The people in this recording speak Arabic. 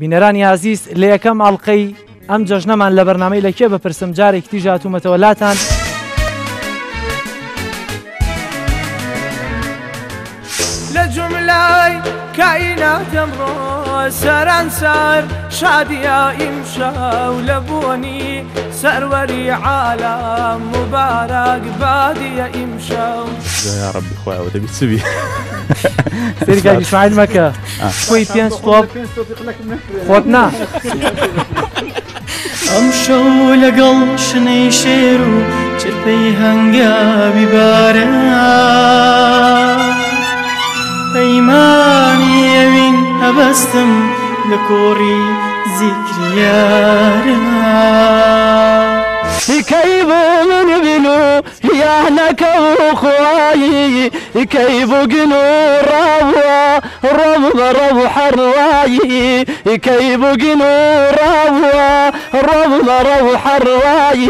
بینەرانی عزیز لە یەکەم ئەڵلقەی ئەم جەژنەمان لە بەرنمەی لەکێ بە پرسم جارێکی ژاتومەتەوەلاتان لە جملای کائینات ئەمڕۆ سەرانسەر شادیا ئیمشاو لە بوونی سەروەری عالم مبارەک بادیە ربي خويا ودبي تسبي سێریکا گیشمعین مەکە. خۆی پێنج تۆپ خۆت نا. ئەم شەو لەگەڵ شنەی شێر و چرپەی هەنگاوی بارە. پەیمانی ئەوین هەبەستم لە کۆڕی زیکریارە. كيف من بنو يعنك وخواي كيف قنو ربوا رب رب حرواي. كيف قنو ربوا رب رب حرواي.